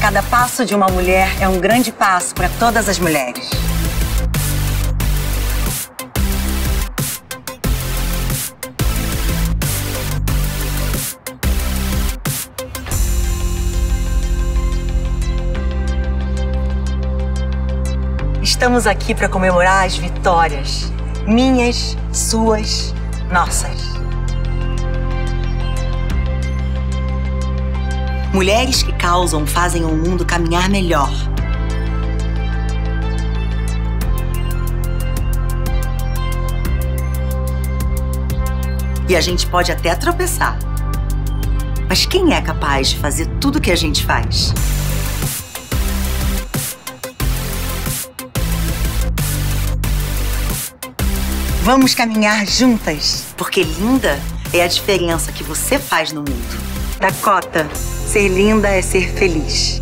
Cada passo de uma mulher é um grande passo para todas as mulheres. Estamos aqui para comemorar as vitórias. Minhas, suas, nossas. Mulheres que causam fazem o mundo caminhar melhor. E a gente pode até tropeçar. Mas quem é capaz de fazer tudo o que a gente faz? Vamos caminhar juntas, porque linda é a diferença que você faz no mundo. Dakota, ser linda é ser feliz.